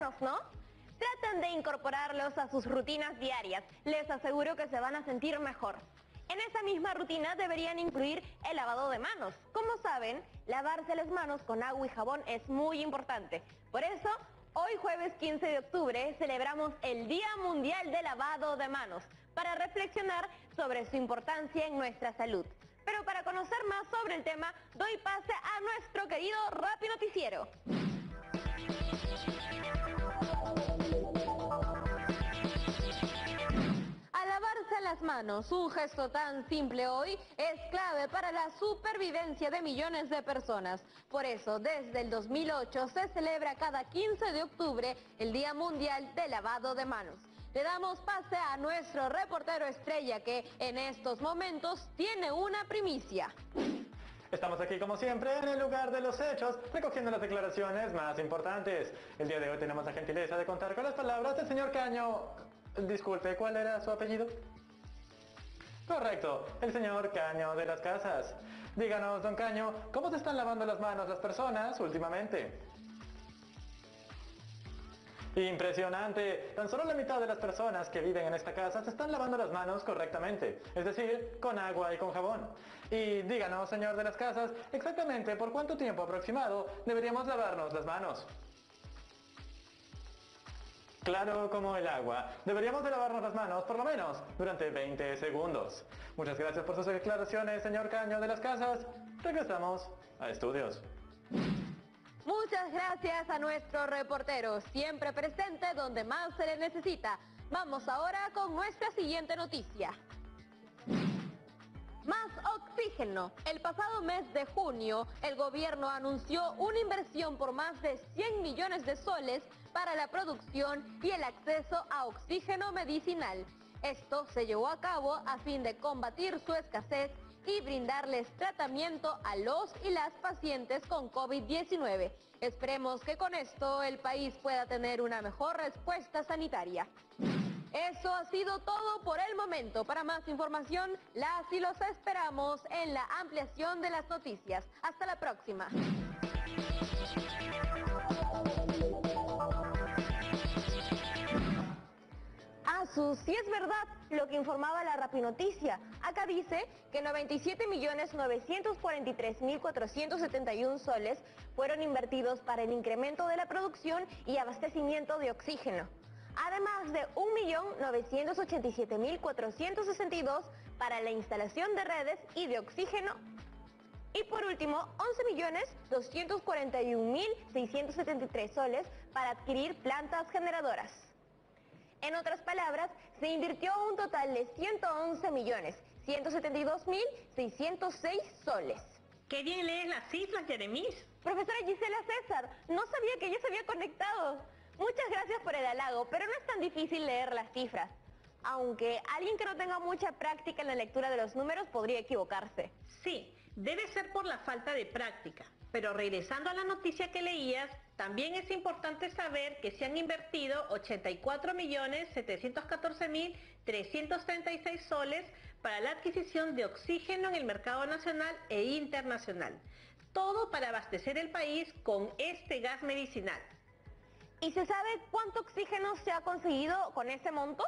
¿no? Traten de incorporarlos a sus rutinas diarias. Les aseguro que se van a sentir mejor. En esa misma rutina deberían incluir el lavado de manos. Como saben, lavarse las manos con agua y jabón es muy importante. Por eso, hoy jueves 15 de octubre celebramos el Día Mundial de Lavado de Manos para reflexionar sobre su importancia en nuestra salud. Pero para conocer más sobre el tema, doy pase a nuestro querido Rapi Noticiero. Las manos, un gesto tan simple hoy, es clave para la supervivencia de millones de personas. Por eso, desde el 2008 se celebra cada 15 de octubre el Día Mundial de Lavado de Manos. Le damos pase a nuestro reportero estrella que en estos momentos tiene una primicia. Estamos aquí como siempre en el lugar de los hechos, recogiendo las declaraciones más importantes. El día de hoy tenemos la gentileza de contar con las palabras del señor Caño. Disculpe, ¿cuál era su apellido? Correcto, el señor Caño de las Casas. Díganos, don Caño, ¿cómo se están lavando las manos las personas últimamente? Impresionante. Tan solo la mitad de las personas que viven en esta casa se están lavando las manos correctamente, es decir, con agua y con jabón. Y díganos, señor de las casas, exactamente por cuánto tiempo aproximado deberíamos lavarnos las manos. Claro como el agua. Deberíamos de lavarnos las manos por lo menos durante 20 segundos. Muchas gracias por sus declaraciones, señor Caño de las Casas. Regresamos a estudios. Muchas gracias a nuestro reportero, siempre presente donde más se le necesita. Vamos ahora con nuestra siguiente noticia. El pasado mes de junio, el gobierno anunció una inversión por más de 100 millones de soles para la producción y el acceso a oxígeno medicinal. Esto se llevó a cabo a fin de combatir su escasez y brindarles tratamiento a los y las pacientes con COVID-19. Esperemos que con esto el país pueda tener una mejor respuesta sanitaria. Eso ha sido todo por el momento. Para más información, las y los esperamos en la ampliación de las noticias. Hasta la próxima. Asus, si es verdad lo que informaba la Rapinoticia. Acá dice que 97.943.471 soles fueron invertidos para el incremento de la producción y abastecimiento de oxígeno. Además de 1.987.462 para la instalación de redes y de oxígeno y por último, 11.241.673 soles para adquirir plantas generadoras. En otras palabras, se invirtió un total de 111 millones 172 mil 606 soles. Qué bien lees las cifras, Jeremis. Profesora Gisela César, no sabía que ella se había conectado. Muchas gracias por el halago, pero no es tan difícil leer las cifras. Aunque alguien que no tenga mucha práctica en la lectura de los números podría equivocarse. Sí, debe ser por la falta de práctica. Pero regresando a la noticia que leías, también es importante saber que se han invertido 84.714.336 soles para la adquisición de oxígeno en el mercado nacional e internacional. Todo para abastecer el país con este gas medicinal. ¿Y se sabe cuánto oxígeno se ha conseguido con ese monto?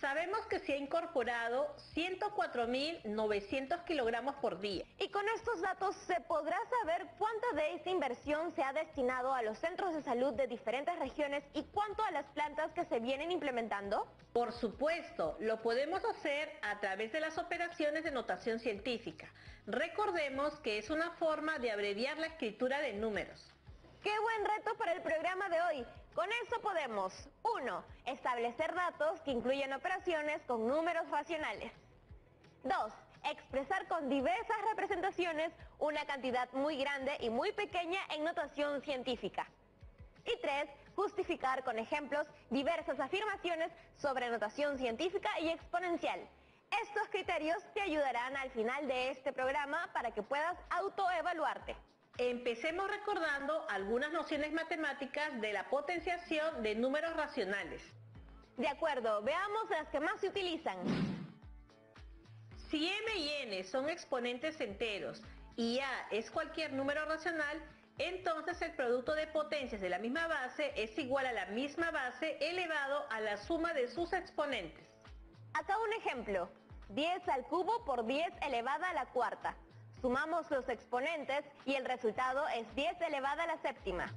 Sabemos que se ha incorporado 104.900 kilogramos por día. Y con estos datos se podrá saber cuánta de esta inversión se ha destinado a los centros de salud de diferentes regiones y cuánto a las plantas que se vienen implementando. Por supuesto, lo podemos hacer a través de las operaciones de notación científica. Recordemos que es una forma de abreviar la escritura de números. ¡Qué buen reto para el programa de hoy! Con eso podemos 1. Establecer datos que incluyen operaciones con números racionales. 2. Expresar con diversas representaciones una cantidad muy grande y muy pequeña en notación científica. Y 3. Justificar con ejemplos diversas afirmaciones sobre notación científica y exponencial. Estos criterios te ayudarán al final de este programa para que puedas autoevaluarte. Empecemos recordando algunas nociones matemáticas de la potenciación de números racionales. De acuerdo, veamos las que más se utilizan. Si m y n son exponentes enteros y a es cualquier número racional, entonces el producto de potencias de la misma base es igual a la misma base elevado a la suma de sus exponentes. Acá un ejemplo, 10 al cubo por 10 elevada a la cuarta. Sumamos los exponentes y el resultado es 10 elevada a la séptima.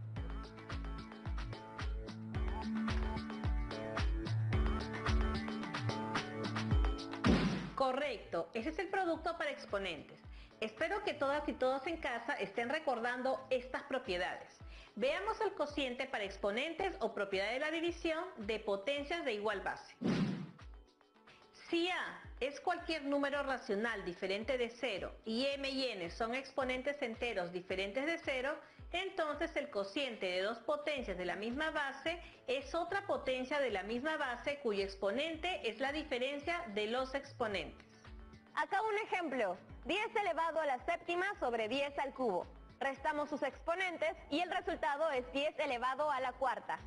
Correcto, ese es el producto para exponentes. Espero que todas y todos en casa estén recordando estas propiedades. Veamos el cociente para exponentes o propiedad de la división de potencias de igual base. Si A es cualquier número racional diferente de 0 y M y N son exponentes enteros diferentes de 0, entonces el cociente de dos potencias de la misma base es otra potencia de la misma base cuyo exponente es la diferencia de los exponentes. Acá un ejemplo, 10 elevado a la séptima sobre 10 al cubo. Restamos sus exponentes y el resultado es 10 elevado a la cuarta.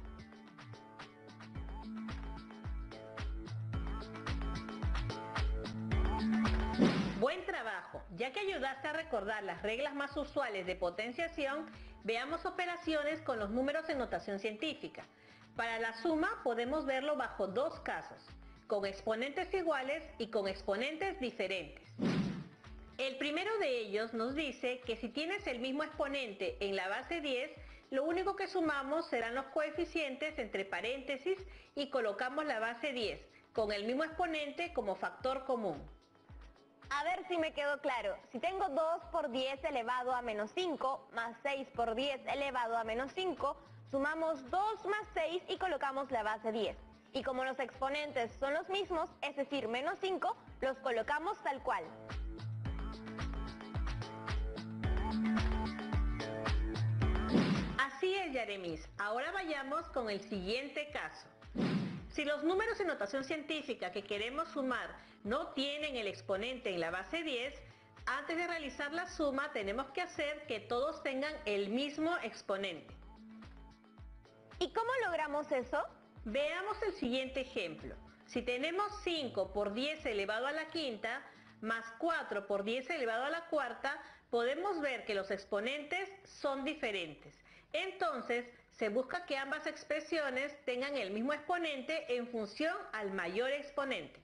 Buen trabajo, ya que ayudaste a recordar las reglas más usuales de potenciación, veamos operaciones con los números en notación científica. Para la suma podemos verlo bajo dos casos, con exponentes iguales y con exponentes diferentes. El primero de ellos nos dice que si tienes el mismo exponente en la base 10, lo único que sumamos serán los coeficientes entre paréntesis y colocamos la base 10 con el mismo exponente como factor común. A ver si me quedó claro. Si tengo 2 por 10 elevado a menos 5 más 6 por 10 elevado a menos 5, sumamos 2 más 6 y colocamos la base 10. Y como los exponentes son los mismos, es decir, menos 5, los colocamos tal cual. Así es, Yaremis. Ahora vayamos con el siguiente caso. Si los números en notación científica que queremos sumar no tienen el exponente en la base 10, antes de realizar la suma tenemos que hacer que todos tengan el mismo exponente. ¿Y cómo logramos eso? Veamos el siguiente ejemplo. Si tenemos 5 por 10 elevado a la quinta, más 4 por 10 elevado a la cuarta, podemos ver que los exponentes son diferentes. Entonces, se busca que ambas expresiones tengan el mismo exponente en función al mayor exponente.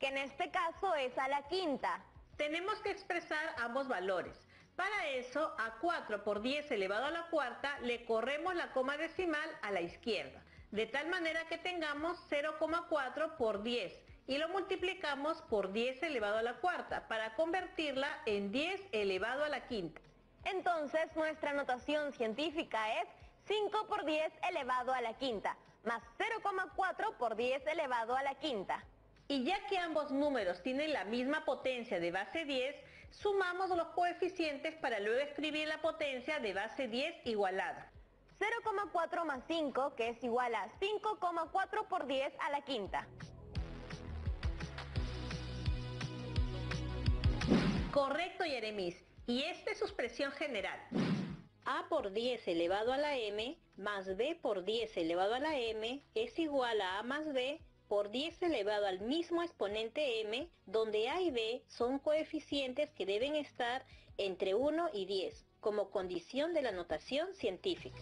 Que en este caso es a la quinta. Tenemos que expresar ambos valores. Para eso, a 4 por 10 elevado a la cuarta le corremos la coma decimal a la izquierda, de tal manera que tengamos 0,4 por 10 y lo multiplicamos por 10 elevado a la cuarta para convertirla en 10 elevado a la quinta. Entonces nuestra notación científica es 5 por 10 elevado a la quinta, más 0,4 por 10 elevado a la quinta. Y ya que ambos números tienen la misma potencia de base 10, sumamos los coeficientes para luego escribir la potencia de base 10 igualada. 0,4 más 5, que es igual a 5,4 por 10 a la quinta. Correcto, Yeremis. Y esta es su expresión general. A por 10 elevado a la m más b por 10 elevado a la m es igual a a más b por 10 elevado al mismo exponente m, donde a y b son coeficientes que deben estar entre 1 y 10, como condición de la notación científica.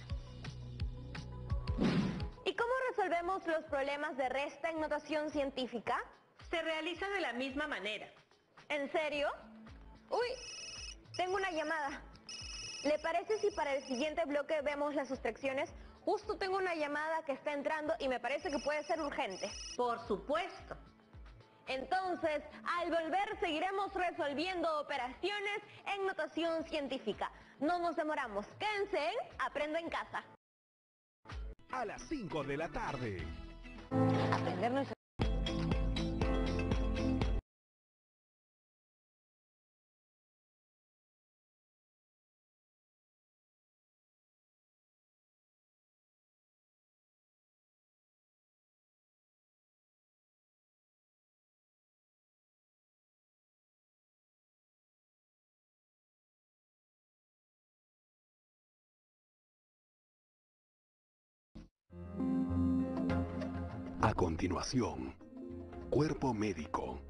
¿Y cómo resolvemos los problemas de resta en notación científica? Se realiza de la misma manera. ¿En serio? Uy, tengo una llamada. ¿Le parece si para el siguiente bloque vemos las sustracciones? Justo tengo una llamada que está entrando y me parece que puede ser urgente. Por supuesto. Entonces, al volver seguiremos resolviendo operaciones en notación científica. No nos demoramos. Quédense en Aprendo en Casa. A las 5 de la tarde. Aprender A continuación, Cuerpo Médico.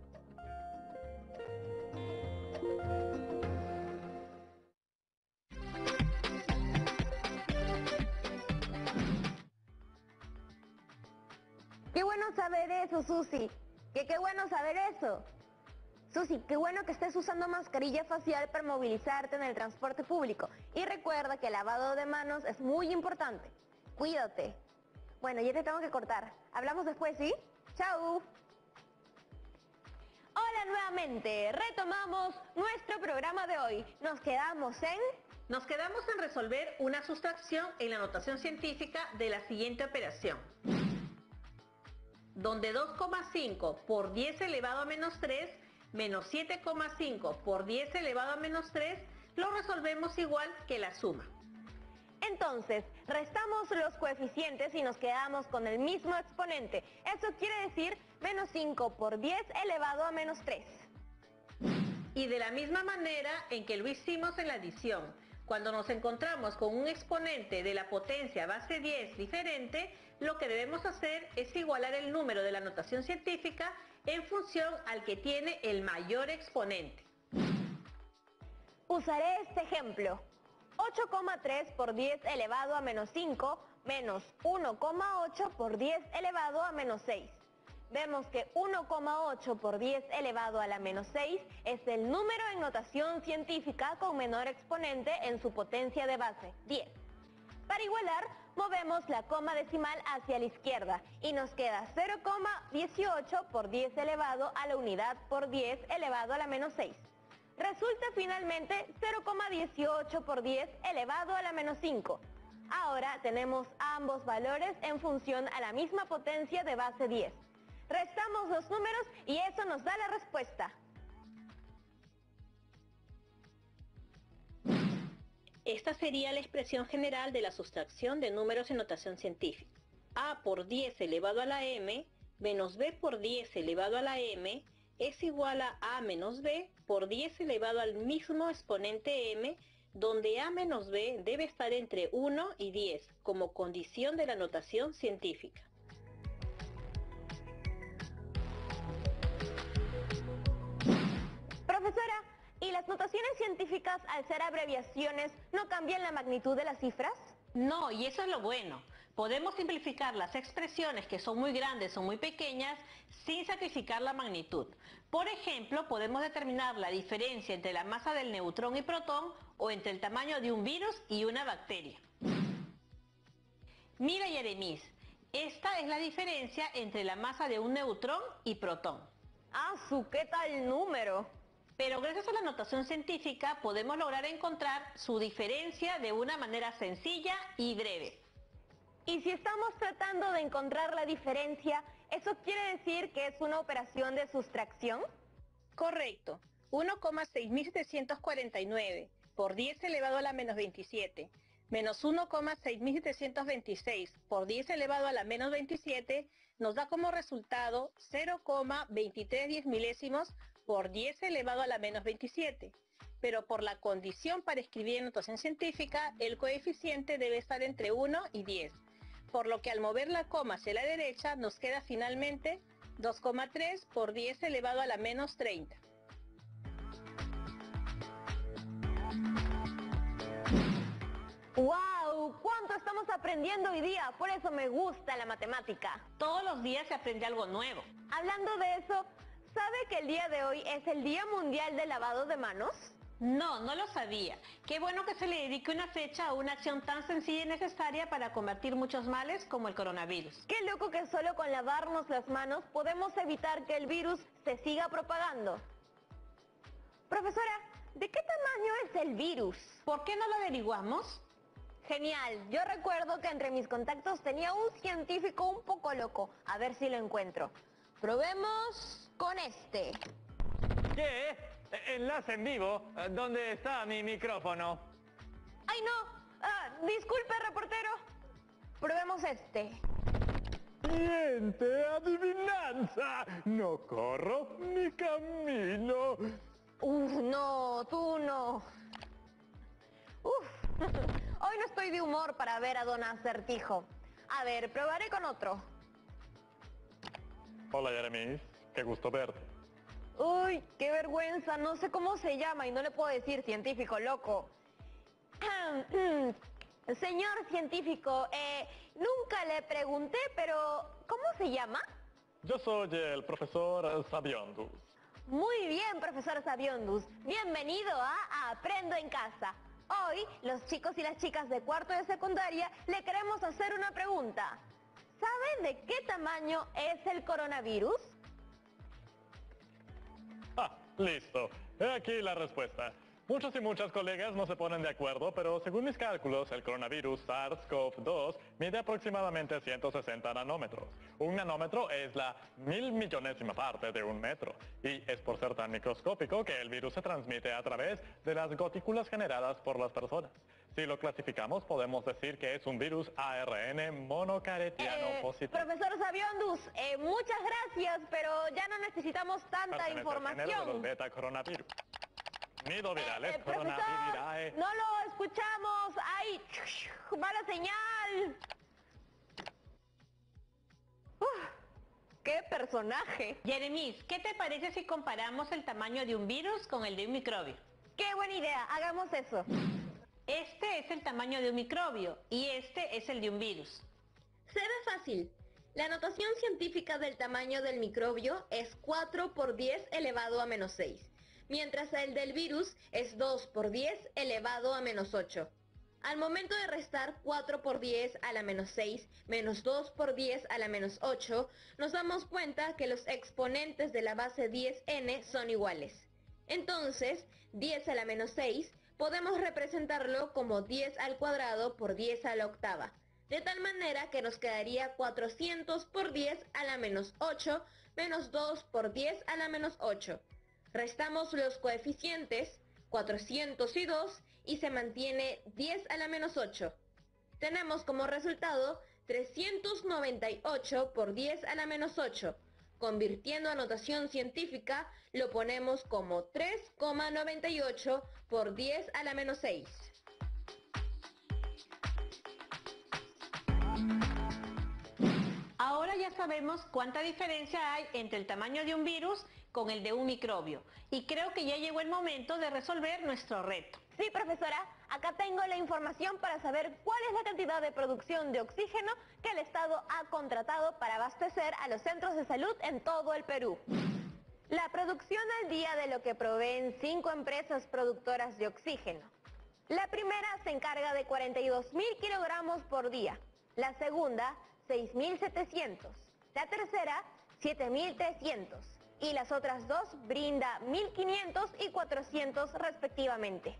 Qué bueno saber eso, Susi. Que qué bueno saber eso. Susi, qué bueno que estés usando mascarilla facial para movilizarte en el transporte público. Y recuerda que el lavado de manos es muy importante. Cuídate. Bueno, ya te tengo que cortar. Hablamos después, ¿sí? ¡Chao! Hola nuevamente, retomamos nuestro programa de hoy. Nos quedamos en... Nos quedamos en resolver una sustracción en la notación científica de la siguiente operación. Donde 2,5 por 10 elevado a menos 3 menos 7,5 por 10 elevado a menos 3 lo resolvemos igual que la suma. Entonces, restamos los coeficientes y nos quedamos con el mismo exponente. Eso quiere decir menos 5 por 10 elevado a menos 3. Y de la misma manera en que lo hicimos en la adición, cuando nos encontramos con un exponente de la potencia base 10 diferente, lo que debemos hacer es igualar el número de la notación científica en función al que tiene el mayor exponente. Usaré este ejemplo. 8,3 por 10 elevado a menos 5 menos 1,8 por 10 elevado a menos 6. Vemos que 1,8 por 10 elevado a la menos 6 es el número en notación científica con menor exponente en su potencia de base, 10. Para igualar, movemos la coma decimal hacia la izquierda y nos queda 0,18 por 10 elevado a la unidad por 10 elevado a la menos 6. Resulta finalmente 0,18 por 10 elevado a la menos 5. Ahora tenemos ambos valores en función a la misma potencia de base 10. Restamos los números y eso nos da la respuesta. Esta sería la expresión general de la sustracción de números en notación científica. A por 10 elevado a la m menos b por 10 elevado a la m es igual a a menos b por 10 elevado al mismo exponente m, donde a menos b debe estar entre 1 y 10 como condición de la notación científica. Profesora, ¿y las notaciones científicas al ser abreviaciones no cambian la magnitud de las cifras? No, y eso es lo bueno. Podemos simplificar las expresiones que son muy grandes o muy pequeñas sin sacrificar la magnitud. Por ejemplo, podemos determinar la diferencia entre la masa del neutrón y protón o entre el tamaño de un virus y una bacteria. Mira Yeremis, esta es la diferencia entre la masa de un neutrón y protón. Ah, su, ¿qué tal número? Pero gracias a la notación científica podemos lograr encontrar su diferencia de una manera sencilla y breve. Y si estamos tratando de encontrar la diferencia, ¿eso quiere decir que es una operación de sustracción? Correcto. 1,6749 por 10 elevado a la menos 27 menos 1,6726 por 10 elevado a la menos 27 nos da como resultado 0,23 milésimos por 10 elevado a la menos 27. Pero por la condición para escribir en notación científica, el coeficiente debe estar entre 1 y 10 por lo que al mover la coma hacia la derecha nos queda finalmente 2,3 por 10 elevado a la menos 30. ¡Wow! ¿Cuánto estamos aprendiendo hoy día? Por eso me gusta la matemática. Todos los días se aprende algo nuevo. Hablando de eso, ¿sabe que el día de hoy es el Día Mundial del Lavado de Manos? No, no lo sabía. Qué bueno que se le dedique una fecha a una acción tan sencilla y necesaria para combatir muchos males como el coronavirus. Qué loco que solo con lavarnos las manos podemos evitar que el virus se siga propagando. Profesora, ¿de qué tamaño es el virus? ¿Por qué no lo averiguamos? Genial, yo recuerdo que entre mis contactos tenía un científico un poco loco. A ver si lo encuentro. Probemos con este. ¿Qué? Enlace en vivo. ¿Dónde está mi micrófono? ¡Ay, no! Ah, disculpe, reportero. Probemos este. ¡Siguiente adivinanza! No corro ni camino. Uf, no, tú no. Uf, hoy no estoy de humor para ver a Don Acertijo. A ver, probaré con otro. Hola, Jeremy. Qué gusto verte. Uy, qué vergüenza, no sé cómo se llama y no le puedo decir científico, loco. Señor científico, eh, nunca le pregunté, pero ¿cómo se llama? Yo soy el profesor Sabiondus. Muy bien, profesor Sabiondus. Bienvenido a Aprendo en Casa. Hoy, los chicos y las chicas de cuarto de secundaria le queremos hacer una pregunta. ¿Saben de qué tamaño es el coronavirus? Listo. He aquí la respuesta. Muchos y muchas colegas no se ponen de acuerdo, pero según mis cálculos, el coronavirus SARS-CoV-2 mide aproximadamente 160 nanómetros. Un nanómetro es la mil millonésima parte de un metro, y es por ser tan microscópico que el virus se transmite a través de las gotículas generadas por las personas. Si lo clasificamos, podemos decir que es un virus ARN monocaretiano Eh, positivo. Profesor Sabiondus, eh, muchas gracias, pero ya no necesitamos tanta Pertenece género de los información. beta coronavirus. Nido virales, Eh, profesor, coronaviridae. no lo escuchamos. ¡Ay! ¡Mala señal! Uf, ¡Qué personaje! Jeremis, ¿qué te parece si comparamos el tamaño de un virus con el de un microbio? ¡Qué buena idea! Hagamos eso. Este es el tamaño de un microbio y este es el de un virus. Se ve fácil. La notación científica del tamaño del microbio es 4 por 10 elevado a menos 6, mientras el del virus es 2 por 10 elevado a menos 8. Al momento de restar 4 por 10 a la menos 6 menos 2 por 10 a la menos 8, nos damos cuenta que los exponentes de la base 10n son iguales. Entonces, 10 a la menos 6 podemos representarlo como 10 al cuadrado por 10 a la octava, de tal manera que nos quedaría 400 por 10 a la menos 8 menos 2 por 10 a la menos 8. Restamos los coeficientes 402 y se mantiene 10 a la menos 8. Tenemos como resultado 398 por 10 a la menos 8. Convirtiendo a notación científica, lo ponemos como 3,98 por 10 a la menos 6. Ahora ya sabemos cuánta diferencia hay entre el tamaño de un virus con el de un microbio. Y creo que ya llegó el momento de resolver nuestro reto. Sí, profesora, acá tengo la información para saber cuál es la cantidad de producción de oxígeno que el Estado ha contratado para abastecer a los centros de salud en todo el Perú. La producción al día de lo que proveen cinco empresas productoras de oxígeno. La primera se encarga de 42 mil kilogramos por día, la segunda 6.700, la tercera 7.300 y las otras dos brinda 1.500 y 400 respectivamente.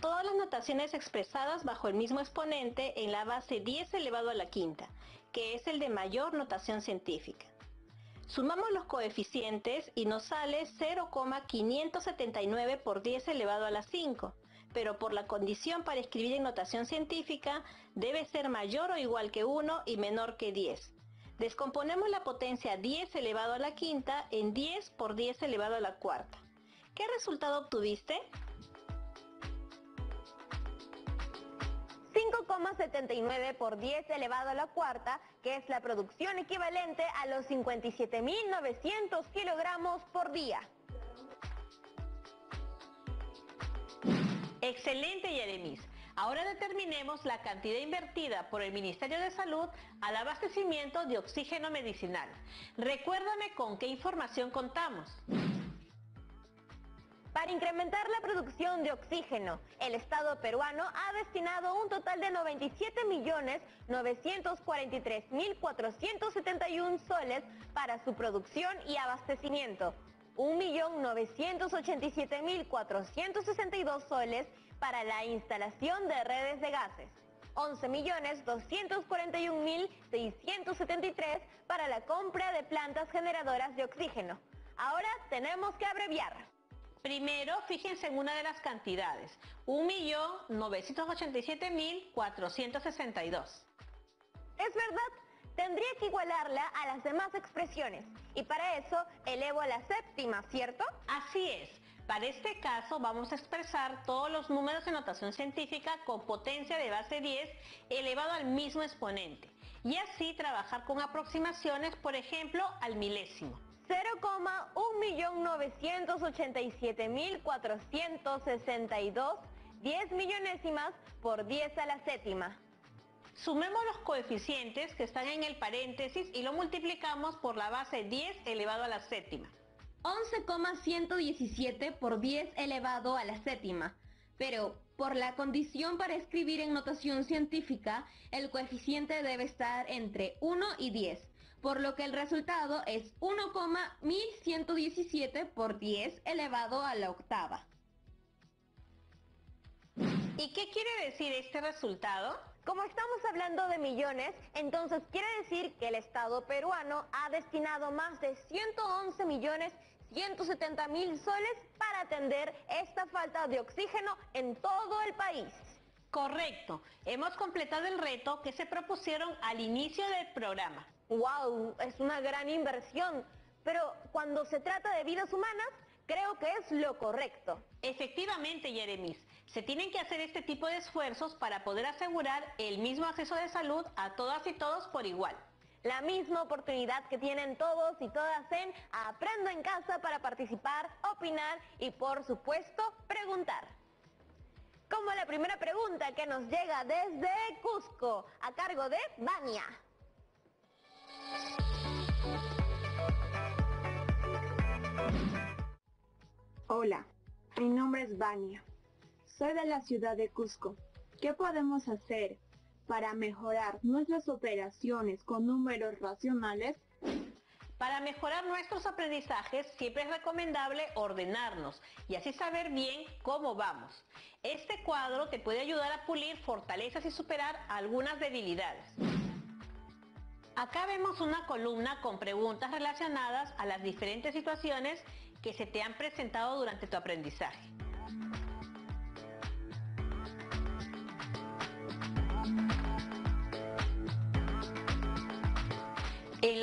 Todas las notaciones expresadas bajo el mismo exponente en la base 10 elevado a la quinta, que es el de mayor notación científica. Sumamos los coeficientes y nos sale 0,579 por 10 elevado a la 5, pero por la condición para escribir en notación científica debe ser mayor o igual que 1 y menor que 10. Descomponemos la potencia 10 elevado a la quinta en 10 por 10 elevado a la cuarta. ¿Qué resultado obtuviste? 5,79 por 10 elevado a la cuarta, que es la producción equivalente a los 57.900 kilogramos por día. Excelente, Yeremis. Ahora determinemos la cantidad invertida por el Ministerio de Salud al abastecimiento de oxígeno medicinal. Recuérdame con qué información contamos. Para incrementar la producción de oxígeno, el Estado peruano ha destinado un total de 97.943.471 soles para su producción y abastecimiento, 1.987.462 soles para la instalación de redes de gases, 11.241.673 para la compra de plantas generadoras de oxígeno. Ahora tenemos que abreviar. Primero, fíjense en una de las cantidades, 1.987.462. Es verdad, tendría que igualarla a las demás expresiones. Y para eso elevo a la séptima, ¿cierto? Así es. Para este caso vamos a expresar todos los números en notación científica con potencia de base 10 elevado al mismo exponente. Y así trabajar con aproximaciones, por ejemplo, al milésimo. 0,1.987.462 10 millonésimas por 10 a la séptima. Sumemos los coeficientes que están en el paréntesis y lo multiplicamos por la base 10 elevado a la séptima. 11,117 por 10 elevado a la séptima. Pero por la condición para escribir en notación científica, el coeficiente debe estar entre 1 y 10, por lo que el resultado es 1,1117 por 10 elevado a la octava. ¿Y qué quiere decir este resultado? Como estamos hablando de millones, entonces quiere decir que el Estado peruano ha destinado más de 111 millones 170 mil soles para atender esta falta de oxígeno en todo el país. Correcto, hemos completado el reto que se propusieron al inicio del programa. ¡Wow! Es una gran inversión, pero cuando se trata de vidas humanas, creo que es lo correcto. Efectivamente, Jeremis, se tienen que hacer este tipo de esfuerzos para poder asegurar el mismo acceso de salud a todas y todos por igual. La misma oportunidad que tienen todos y todas en Aprendo en Casa para participar, opinar y por supuesto preguntar. Como la primera pregunta que nos llega desde Cusco, a cargo de Vania. Hola, mi nombre es Vania. Soy de la ciudad de Cusco. ¿Qué podemos hacer para mejorar nuestras operaciones con números racionales? Para mejorar nuestros aprendizajes siempre es recomendable ordenarnos y así saber bien cómo vamos. Este cuadro te puede ayudar a pulir fortalezas y superar algunas debilidades. Acá vemos una columna con preguntas relacionadas a las diferentes situaciones que se te han presentado durante tu aprendizaje.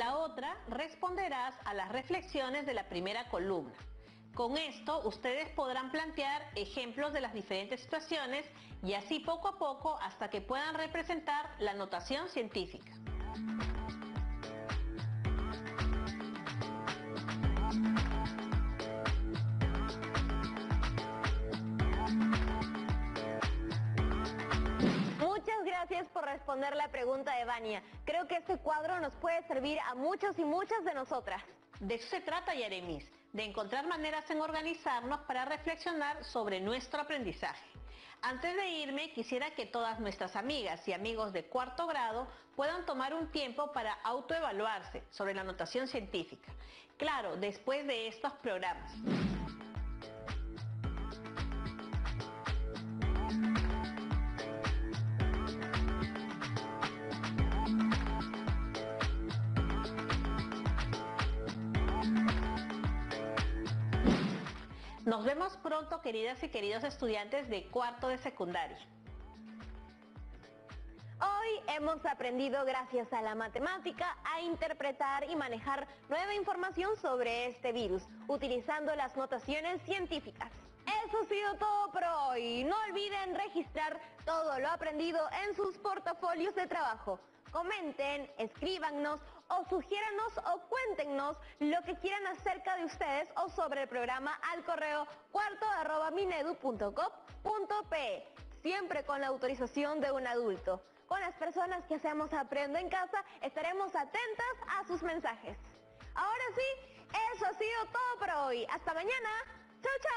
La otra responderás a las reflexiones de la primera columna. Con esto ustedes podrán plantear ejemplos de las diferentes situaciones y así poco a poco hasta que puedan representar la notación científica. Responder la pregunta de Vania. Creo que este cuadro nos puede servir a muchos y muchas de nosotras. De eso se trata, Yeremis, de encontrar maneras en organizarnos para reflexionar sobre nuestro aprendizaje. Antes de irme, quisiera que todas nuestras amigas y amigos de cuarto grado puedan tomar un tiempo para autoevaluarse sobre la notación científica. Claro, después de estos programas. Nos vemos pronto, queridas y queridos estudiantes de cuarto de secundaria. Hoy hemos aprendido gracias a la matemática a interpretar y manejar nueva información sobre este virus, utilizando las notaciones científicas. Eso ha sido todo por hoy. No olviden registrar todo lo aprendido en sus portafolios de trabajo. Comenten, escríbanos o sugiéranos o cuéntenos lo que quieran acerca de ustedes o sobre el programa al correo cuarto siempre con la autorización de un adulto. Con las personas que hacemos Aprendo en Casa estaremos atentas a sus mensajes. Ahora sí, eso ha sido todo por hoy. Hasta mañana. Chao, chao.